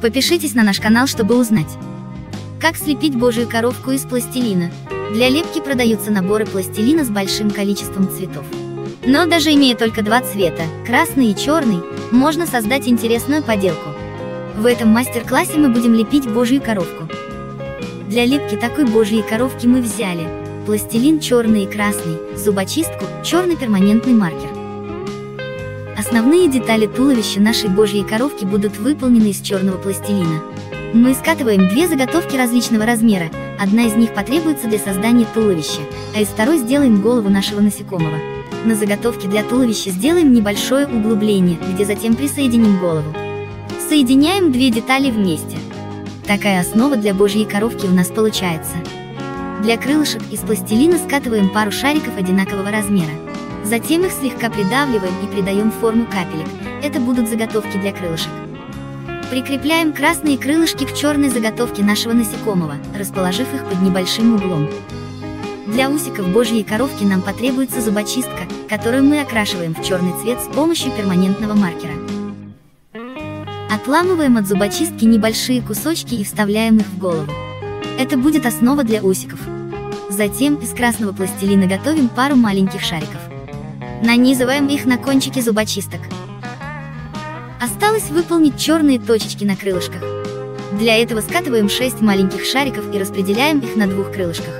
Подпишитесь на наш канал, чтобы узнать, как слепить божью коровку из пластилина. Для лепки продаются наборы пластилина с большим количеством цветов. Но даже имея только два цвета, красный и черный, можно создать интересную поделку. В этом мастер-классе мы будем лепить божью коровку. Для лепки такой божьей коровки мы взяли пластилин черный и красный, зубочистку, черный перманентный маркер. Основные детали туловища нашей божьей коровки будут выполнены из черного пластилина. Мы скатываем две заготовки различного размера, одна из них потребуется для создания туловища, а из второй сделаем голову нашего насекомого. На заготовке для туловища сделаем небольшое углубление, где затем присоединим голову. Соединяем две детали вместе. Такая основа для божьей коровки у нас получается. Для крылышек из пластилина скатываем пару шариков одинакового размера. Затем их слегка придавливаем и придаем форму капелек. Это будут заготовки для крылышек. Прикрепляем красные крылышки к черной заготовке нашего насекомого, расположив их под небольшим углом. Для усиков божьей коровки нам потребуется зубочистка, которую мы окрашиваем в черный цвет с помощью перманентного маркера. Отламываем от зубочистки небольшие кусочки и вставляем их в голову. Это будет основа для усиков. Затем из красного пластилина готовим пару маленьких шариков. Нанизываем их на кончики зубочисток. Осталось выполнить черные точечки на крылышках. Для этого скатываем 6 маленьких шариков и распределяем их на двух крылышках.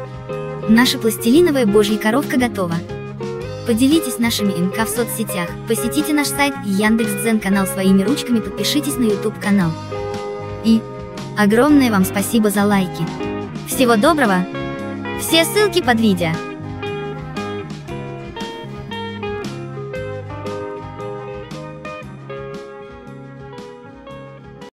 Наша пластилиновая божья коровка готова. Поделитесь нашими МК в соцсетях, посетите наш сайт и Яндекс.Дзен канал своими ручками, подпишитесь на YouTube канал. И огромное вам спасибо за лайки. Всего доброго! Все ссылки под видео.